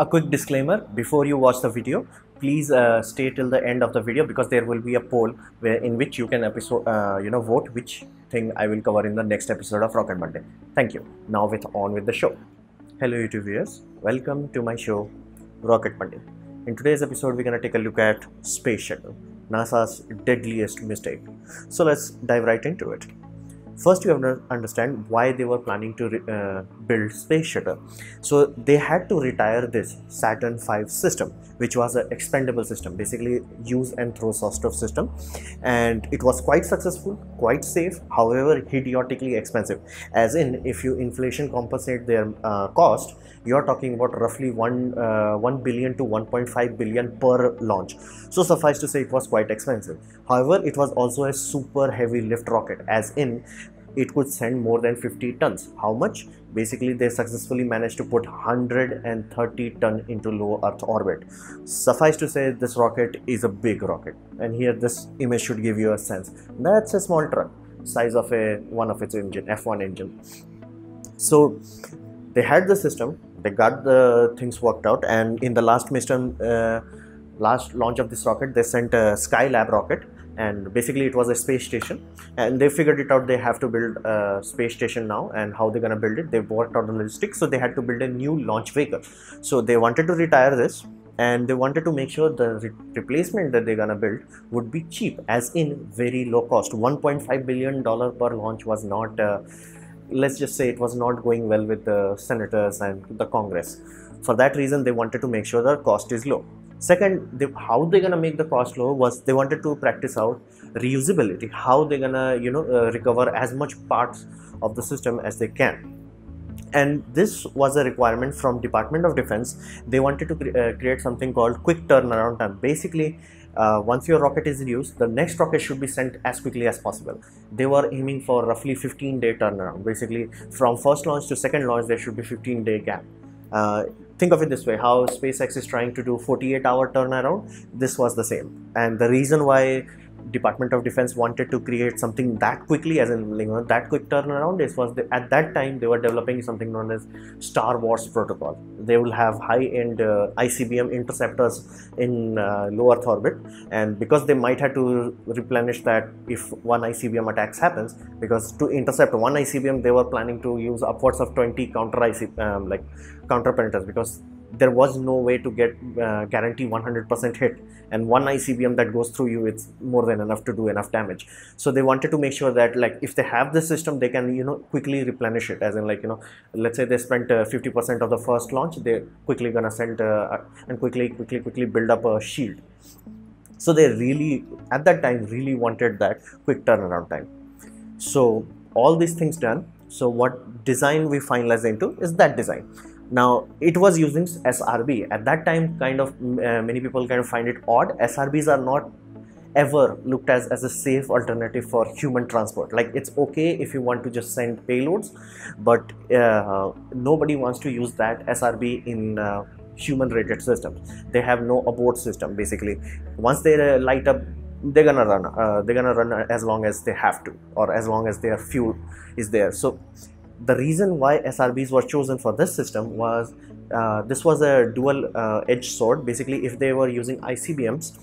a quick disclaimer before you watch the video please uh, stay till the end of the video because there will be a poll where in which you can episode uh, you know vote which thing i will cover in the next episode of rocket monday. Thank you. Now with on with the show. Hello youtube viewers. Welcome to my show rocket monday. In today's episode we're going to take a look at space shuttle nasa's deadliest mistake. So let's dive right into it first you have to understand why they were planning to uh, build space shuttle. So they had to retire this saturn v system which was an expendable system. Basically use and throw sort of system. And it was quite successful quite safe however idiotically expensive. As in if you inflation compensate their uh, cost you are talking about roughly 1 uh, 1 billion to 1.5 billion per launch. So suffice to say it was quite expensive. However it was also a super heavy lift rocket as in it could send more than 50 tons. How much? Basically they successfully managed to put 130 ton into low earth orbit. Suffice to say this rocket is a big rocket and here this image should give you a sense. That's a small truck size of a one of its engine f1 engine. So they had the system they got the things worked out and in the last mission uh, last launch of this rocket they sent a skylab rocket and basically it was a space station. And they figured it out they have to build a space station now and how they're to build it. They worked out the logistics so they had to build a new launch vehicle. So they wanted to retire this and they wanted to make sure the re replacement that they're gonna build would be cheap as in very low cost. 1.5 billion dollar per launch was not uh, let's just say it was not going well with the senators and the congress. For that reason they wanted to make sure the cost is low second they, how they're gonna make the cost low was they wanted to practice out reusability how they're gonna you know uh, recover as much parts of the system as they can. And this was a requirement from department of defense. They wanted to cre uh, create something called quick turnaround time. Basically uh, once your rocket is used the next rocket should be sent as quickly as possible. They were aiming for roughly 15 day turnaround. Basically from first launch to second launch there should be 15 day gap. Uh, think of it this way how SpaceX is trying to do 48 hour turnaround this was the same. And the reason why Department of Defense wanted to create something that quickly, as in you know, that quick turnaround, is was the, at that time they were developing something known as Star Wars protocol. They will have high-end uh, ICBM interceptors in uh, low Earth orbit, and because they might have to replenish that if one ICBM attacks happens, because to intercept one ICBM they were planning to use upwards of 20 counter IC um, like counter because there was no way to get uh, guarantee 100% hit. And one icbm that goes through you it's more than enough to do enough damage. So they wanted to make sure that like if they have the system they can you know quickly replenish it. As in like you know let's say they spent 50% uh, of the first launch they're quickly gonna send uh, and quickly quickly quickly build up a shield. So they really at that time really wanted that quick turnaround time. So all these things done. So what design we finalize into is that design now it was using srb at that time kind of uh, many people kind of find it odd. Srbs are not ever looked as as a safe alternative for human transport. Like it's okay if you want to just send payloads but uh, nobody wants to use that srb in uh, human rated systems. They have no abort system basically. Once they uh, light up they're gonna run uh, they're gonna run as long as they have to or as long as their fuel is there. So the reason why SRBs were chosen for this system was uh, this was a dual uh, edge sword. Basically, if they were using ICBMs,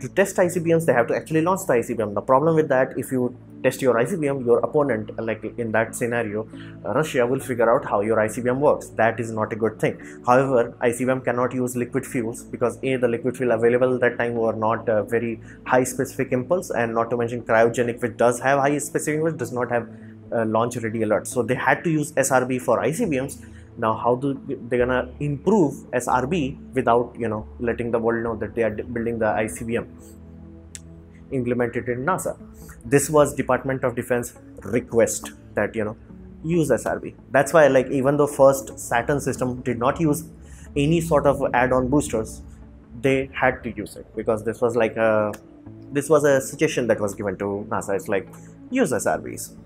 to test ICBMs, they have to actually launch the ICBM. The problem with that, if you test your ICBM, your opponent, like in that scenario, Russia will figure out how your ICBM works. That is not a good thing. However, ICBM cannot use liquid fuels because A, the liquid fuel available at that time were not uh, very high specific impulse and not to mention cryogenic, which does have high specific impulse, does not have uh, launch ready alert. So they had to use srb for icbms now how do they gonna improve srb without you know letting the world know that they are building the icbm implemented in nasa. This was department of defense request that you know use srb that's why like even though first saturn system did not use any sort of add-on boosters they had to use it because this was like a this was a suggestion that was given to nasa. It's like use srbs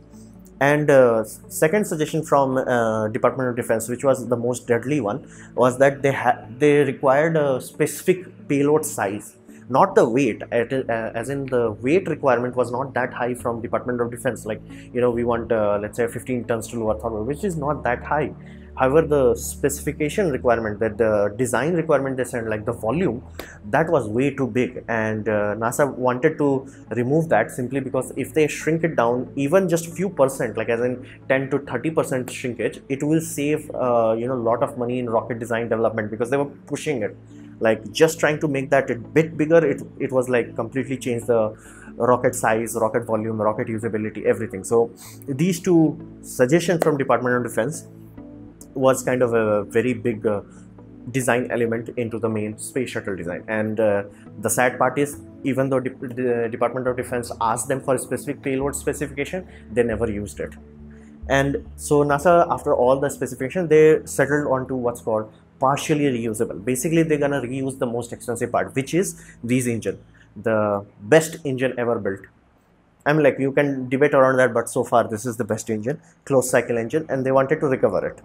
and uh, second suggestion from uh, Department of Defense, which was the most deadly one, was that they they required a specific payload size, not the weight. Uh, as in the weight requirement was not that high from Department of Defense. Like you know, we want uh, let's say 15 tons to lower orbit, which is not that high. However the specification requirement that the design requirement they said like the volume that was way too big. And uh, nasa wanted to remove that simply because if they shrink it down even just a few percent like as in 10 to 30 percent shrinkage it will save uh, you know a lot of money in rocket design development because they were pushing it. Like just trying to make that a bit bigger it it was like completely changed the rocket size rocket volume rocket usability everything. So these two suggestions from department of defense was kind of a very big uh, design element into the main space shuttle design. And uh, the sad part is even though De- the department of defense asked them for a specific payload specification they never used it. And so nasa after all the specification they settled onto what's called partially reusable. Basically they're gonna reuse the most expensive part which is these engine. The best engine ever built i'm like you can debate around that but so far this is the best engine closed cycle engine and they wanted to recover it.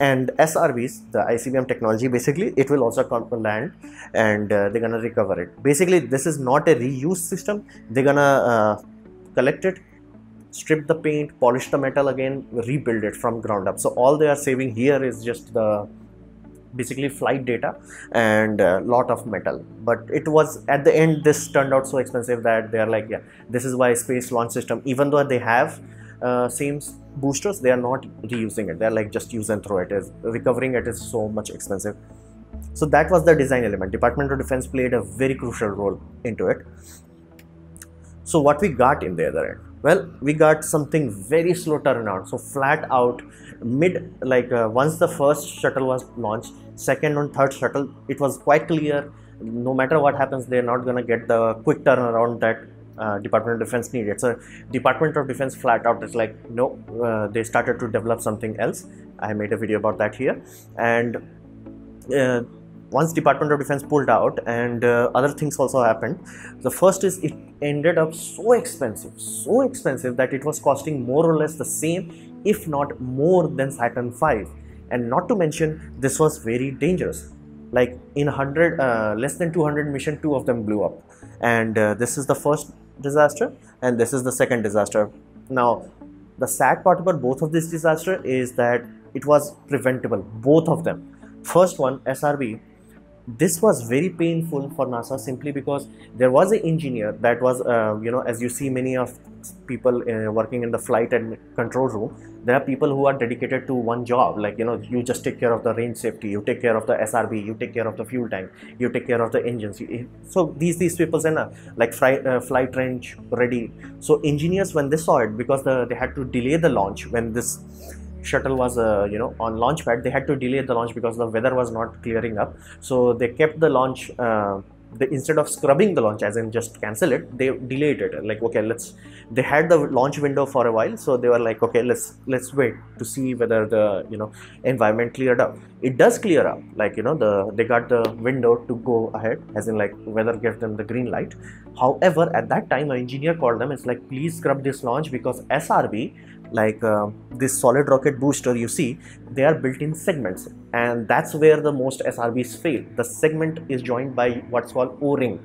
And srbs the icbm technology basically it will also come to land and uh, they're gonna recover it. Basically this is not a reuse system. They're gonna uh, collect it strip the paint polish the metal again rebuild it from ground up. So all they are saving here is just the basically flight data and a lot of metal. But it was at the end this turned out so expensive that they are like yeah this is why space launch system even though they have uh, same boosters they are not reusing it. They're like just use and throw it is recovering it is so much expensive. So that was the design element. Department of defense played a very crucial role into it. So what we got in the other end well we got something very slow turnaround. So flat out mid like uh, once the first shuttle was launched second and third shuttle it was quite clear no matter what happens they're not going to get the quick turnaround that uh, department of defense needed. So department of defense flat out is like no uh, they started to develop something else. I made a video about that here. And uh, once department of defense pulled out and uh, other things also happened the first is it ended up so expensive so expensive that it was costing more or less the same if not more than Saturn V. And not to mention, this was very dangerous. Like in 100, uh, less than 200 mission, two of them blew up. And uh, this is the first disaster, and this is the second disaster. Now, the sad part about both of these disaster is that it was preventable, both of them. First one, SRB, this was very painful for NASA simply because there was an engineer that was, uh, you know, as you see many of people uh, working in the flight and control room, there are people who are dedicated to one job. Like, you know, you just take care of the range safety, you take care of the SRB, you take care of the fuel tank, you take care of the engines. So these these people are like flight, uh, flight range ready. So engineers, when they saw it, because the, they had to delay the launch when this shuttle was uh, you know on launch pad they had to delay the launch because the weather was not clearing up. So they kept the launch uh, instead of scrubbing the launch as in just cancel it they delayed it. Like okay let's they had the launch window for a while. So they were like okay let's let's wait to see whether the you know environment cleared up it does clear up like you know the they got the window to go ahead as in like weather gave them the green light. However at that time an engineer called them it's like please scrub this launch because srb like uh, this solid rocket booster you see they are built in segments. And that's where the most SRBs fail. The segment is joined by what's called o-ring.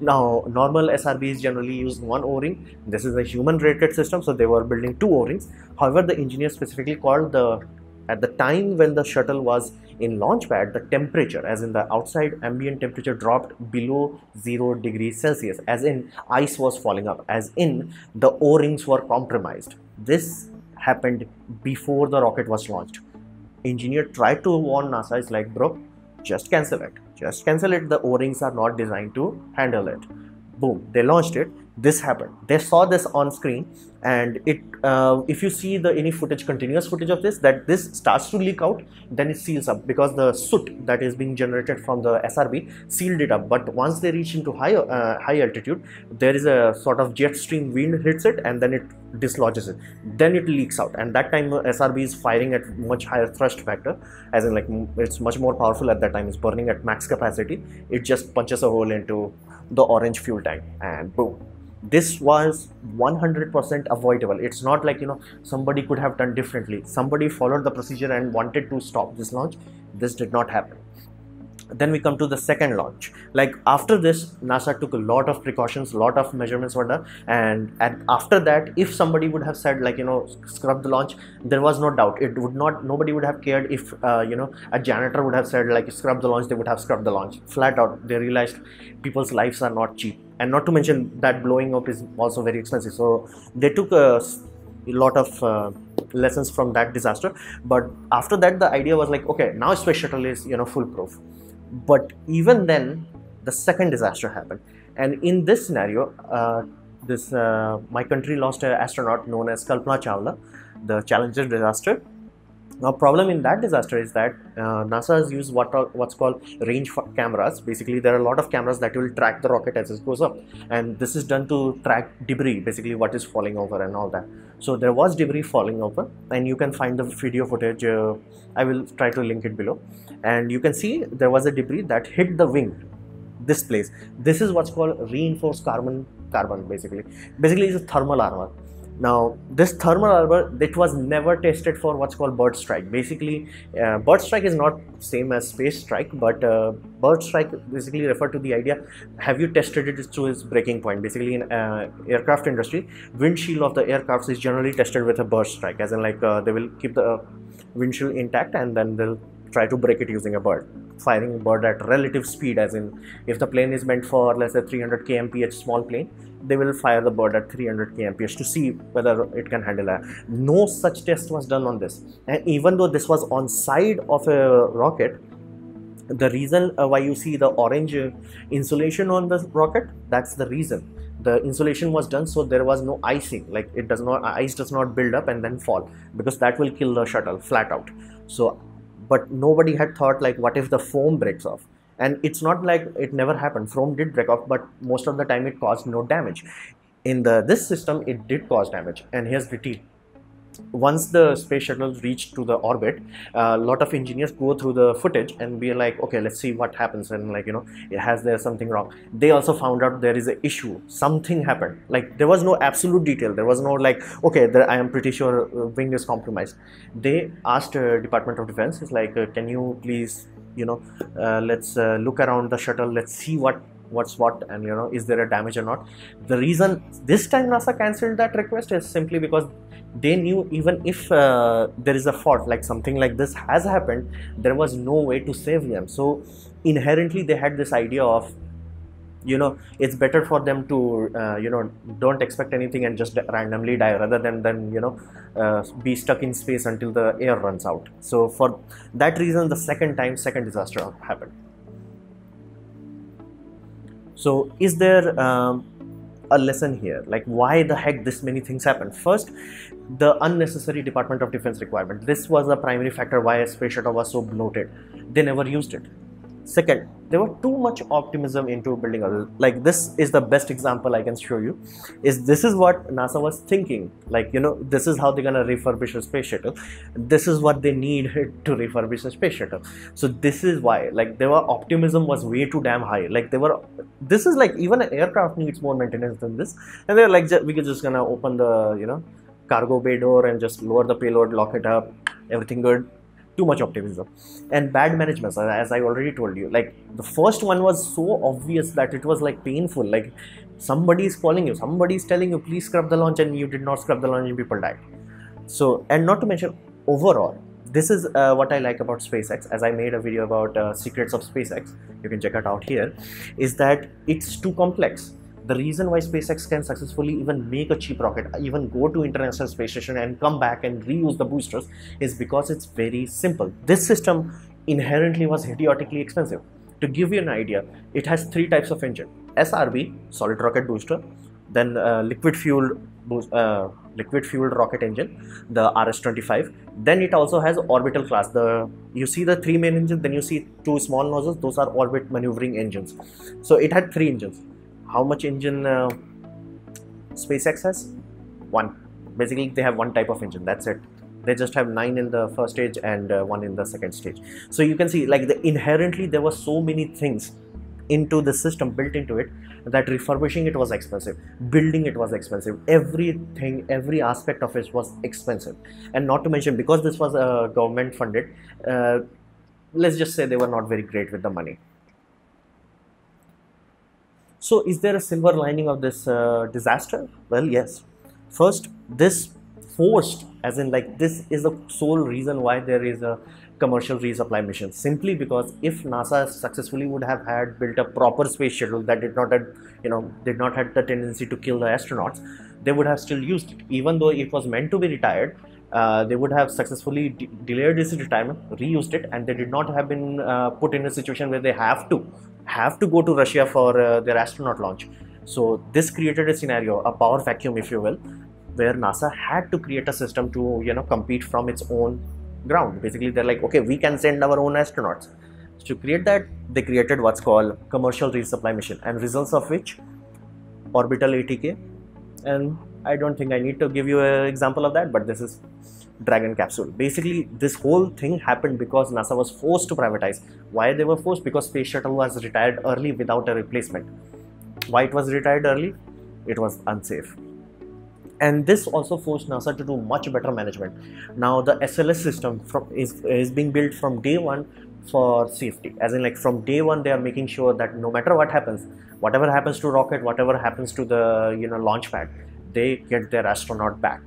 Now normal SRBs generally use one o-ring. This is a human rated system so they were building two o-rings. However the engineer specifically called the at the time when the shuttle was in launch pad the temperature as in the outside ambient temperature dropped below 0 degrees celsius as in ice was falling up as in the o-rings were compromised this happened before the rocket was launched. Engineer tried to warn NASA, it's like, bro, just cancel it. Just cancel it. The O-rings are not designed to handle it. Boom, they launched it. This happened. They saw this on screen and it uh, if you see the any footage continuous footage of this that this starts to leak out then it seals up because the soot that is being generated from the srb sealed it up. But once they reach into high uh, high altitude there is a sort of jet stream wind hits it and then it dislodges it. Then it leaks out. And that time srb is firing at much higher thrust factor as in like it's much more powerful at that time. It's burning at max capacity. It just punches a hole into the orange fuel tank and boom this was 100% avoidable. It's not like you know somebody could have done differently. Somebody followed the procedure and wanted to stop this launch. This did not happen then we come to the second launch. Like after this nasa took a lot of precautions a lot of measurements were done. And, after that if somebody would have said like you know scrub the launch there was no doubt. It would not nobody would have cared if uh, you know a janitor would have said like scrub the launch they would have scrubbed the launch. Flat out they realized people's lives are not cheap. And not to mention that blowing up is also very expensive. So they took a, a lot of uh, lessons from that disaster. But after that the idea was like okay now space shuttle is you know foolproof but even then the second disaster happened. And in this scenario uh, this uh, my country lost an astronaut known as kalpana chawla the challenger disaster now problem in that disaster is that uh, nasa has used what are, what's called range cameras. Basically there are a lot of cameras that will track the rocket as it goes up. And this is done to track debris basically what is falling over and all that. So there was debris falling over and you can find the video footage uh, i will try to link it below. And you can see there was a debris that hit the wing this place. This is what's called reinforced carbon carbon basically. Basically it's a thermal armor now this thermal armor it was never tested for what's called bird strike. Basically uh, bird strike is not same as space strike but uh, bird strike basically refer to the idea have you tested it to its breaking point? Basically in uh, aircraft industry windshield of the aircraft is generally tested with a bird strike as in like uh, they will keep the windshield intact and then they'll try to break it using a bird. Firing a bird at relative speed as in if the plane is meant for let's say 300 kmph small plane they will fire the bird at 300 kmph to see whether it can handle that. No such test was done on this. And even though this was on side of a rocket the reason uh, why you see the orange uh, insulation on the rocket that's the reason. The insulation was done so there was no icing like it does not ice does not build up and then fall because that will kill the shuttle flat out. So but nobody had thought like what if the foam breaks off? And it's not like it never happened. Foam did break off but most of the time it caused no damage. In the this system it did cause damage. And here's the once the space shuttle reached to the orbit a lot of engineers go through the footage and be like okay let's see what happens. And like you know it has there something wrong? They also found out there is an issue. Something happened. Like there was no absolute detail. There was no like okay there, i am pretty sure uh, wing is compromised. They asked uh, department of defense it's like uh, can you please you know uh, let's uh, look around the shuttle. Let's see what what's what and you know is there a damage or not. The reason this time nasa cancelled that request is simply because they knew even if uh, there is a fault like something like this has happened there was no way to save them. So inherently they had this idea of you know it's better for them to uh, you know don't expect anything and just randomly die rather than then you know uh, be stuck in space until the air runs out. So for that reason the second time second disaster happened so is there um, a lesson here? Like why the heck this many things happen? First the unnecessary department of defense requirement. This was the primary factor why space shuttle was so bloated. They never used it second there was too much optimism into building a like this is the best example i can show you is this is what nasa was thinking. Like you know this is how they're gonna refurbish a space shuttle this is what they need to refurbish a space shuttle so this is why like there were optimism was way too damn high. Like they were this is like even an aircraft needs more maintenance than this. And they're like we could just gonna open the you know cargo bay door and just lower the payload lock it up everything good too much optimism. And bad management as i already told you. Like the first one was so obvious that it was like painful. Like somebody is calling you. Somebody is telling you please scrub the launch and you did not scrub the launch and people died. So and not to mention overall this is uh, what i like about spacex. As i made a video about uh, secrets of spacex you can check it out here is that it's too complex the reason why SpaceX can successfully even make a cheap rocket, even go to International Space Station and come back and reuse the boosters is because it's very simple. This system inherently was idiotically expensive. To give you an idea, it has three types of engine. SRB, solid rocket booster, then uh, liquid fueled uh, liquid fueled rocket engine, the RS-25. Then it also has orbital class. The you see the three main engines, then you see two small nozzles. Those are orbit maneuvering engines. So it had three engines how much engine uh, SpaceX has? One. Basically, they have one type of engine. That's it. They just have nine in the first stage and uh, one in the second stage. So you can see, like, the inherently there were so many things into the system built into it that refurbishing it was expensive building it was expensive everything every aspect of it was expensive and not to mention because this was uh, government funded uh, let's just say they were not very great with the money so is there a silver lining of this uh, disaster? Well yes. First this forced as in like this is the sole reason why there is a commercial resupply mission. Simply because if nasa successfully would have had built a proper space shuttle that did not had you know did not had the tendency to kill the astronauts they would have still used it. Even though it was meant to be retired uh, they would have successfully de delayed its retirement, reused it, and they did not have been uh, put in a situation where they have to have to go to Russia for uh, their astronaut launch. So this created a scenario, a power vacuum, if you will, where NASA had to create a system to you know compete from its own ground. Basically, they're like, okay, we can send our own astronauts. To create that, they created what's called commercial resupply mission, and results of which orbital ATK and I don't think I need to give you an example of that, but this is Dragon capsule. Basically, this whole thing happened because NASA was forced to privatize. Why they were forced? Because Space Shuttle was retired early without a replacement. Why it was retired early? It was unsafe. And this also forced NASA to do much better management. Now the SLS system from, is, is being built from day one for safety. As in like from day one, they are making sure that no matter what happens, whatever happens to rocket, whatever happens to the you know launch pad, they get their astronaut back.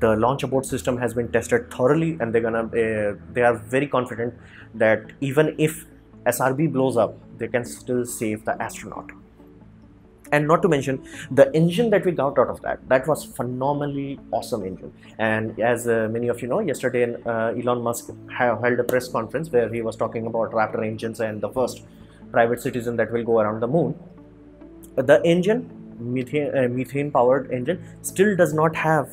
The launch abort system has been tested thoroughly and they're gonna uh, they are very confident that even if srb blows up they can still save the astronaut. And not to mention the engine that we got out of that that was phenomenally awesome engine. And as uh, many of you know yesterday uh, elon musk held a press conference where he was talking about raptor engines and the first private citizen that will go around the moon. The engine methane, uh, methane powered engine still does not have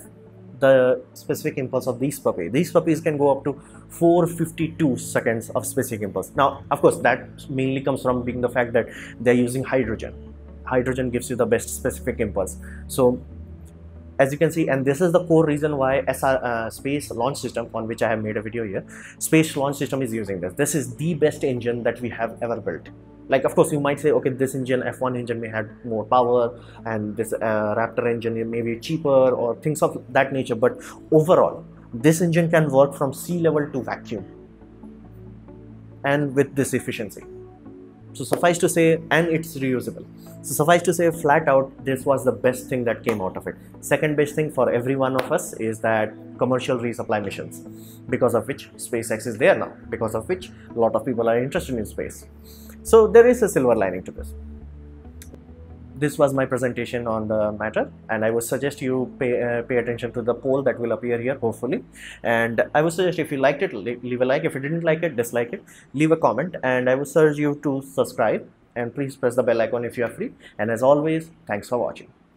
the specific impulse of these puppies. These puppies can go up to 452 seconds of specific impulse. Now, of course, that mainly comes from being the fact that they're using hydrogen. Hydrogen gives you the best specific impulse. So, as you can see, and this is the core reason why SR, uh, Space Launch System, on which I have made a video here, Space Launch System is using this. This is the best engine that we have ever built like of course you might say okay this engine f1 engine may have more power and this uh, raptor engine may be cheaper or things of that nature. But overall this engine can work from sea level to vacuum and with this efficiency. So suffice to say and it's reusable. So suffice to say flat out this was the best thing that came out of it. Second best thing for every one of us is that commercial resupply missions because of which spacex is there now because of which a lot of people are interested in space so there is a silver lining to this. This was my presentation on the matter and I would suggest you pay, uh, pay attention to the poll that will appear here hopefully. And I would suggest if you liked it leave a like. If you didn't like it dislike it leave a comment. And I would urge you to subscribe. And please press the bell icon if you are free. And as always thanks for watching.